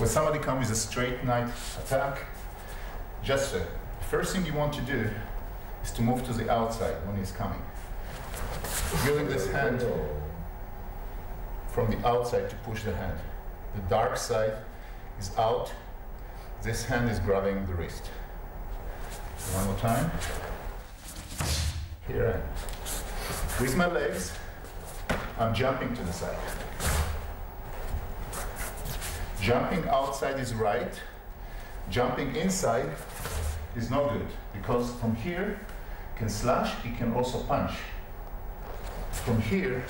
When somebody comes with a straight knife attack, just uh, first thing you want to do is to move to the outside when he's coming. Using this hand from the outside to push the hand. The dark side is out. This hand is grabbing the wrist. One more time. Here I am. With my legs, I'm jumping to the side. Jumping outside is right. Jumping inside is no good because from here can slash, it can also punch. From here,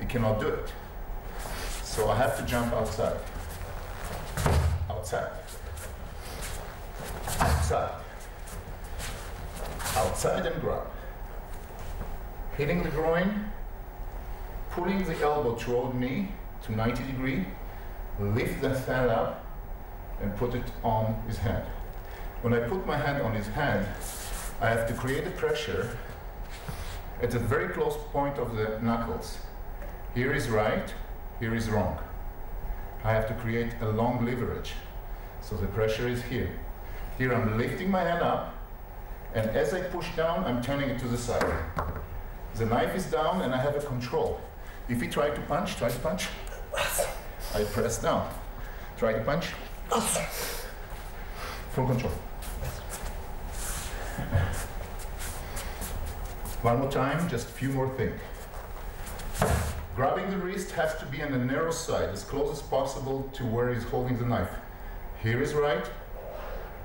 it cannot do it. So I have to jump outside. Outside. Outside. Outside and grab. Hitting the groin, pulling the elbow toward me to 90 degree, lift the thigh up and put it on his hand. When I put my hand on his hand, I have to create a pressure at the very close point of the knuckles. Here is right, here is wrong. I have to create a long leverage. So the pressure is here. Here I'm lifting my hand up, and as I push down, I'm turning it to the side. The knife is down and I have a control. If he try to punch, try to punch. I press down. Try to punch. Full control. One more time, just a few more things. Grabbing the wrist has to be on the narrow side, as close as possible to where he's holding the knife. Here is right,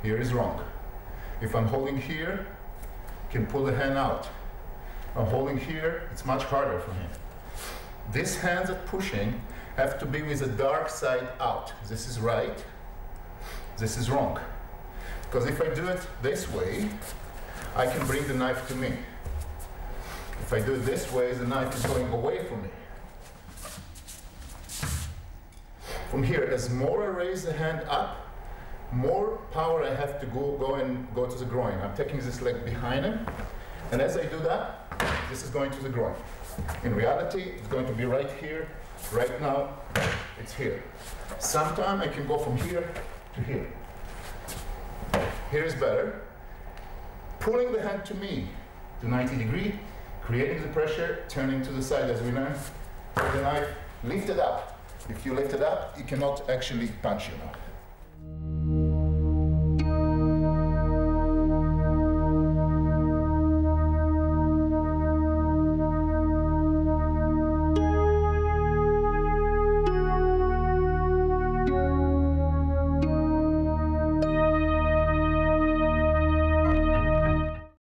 here is wrong. If I'm holding here, can pull the hand out. I'm holding here, it's much harder for him. These hands at pushing have to be with the dark side out. This is right, this is wrong. Because if I do it this way, I can bring the knife to me. If I do it this way, the knife is going away from me. From here, as more I raise the hand up, more power I have to go, go and go to the groin. I'm taking this leg behind him, and as I do that, this is going to the groin. In reality, it's going to be right here. Right now, it's here. Sometime I can go from here to here. Here is better. Pulling the hand to me to 90 degree, creating the pressure, turning to the side as we learned. The knife, lift it up. If you lift it up, you cannot actually punch, you know.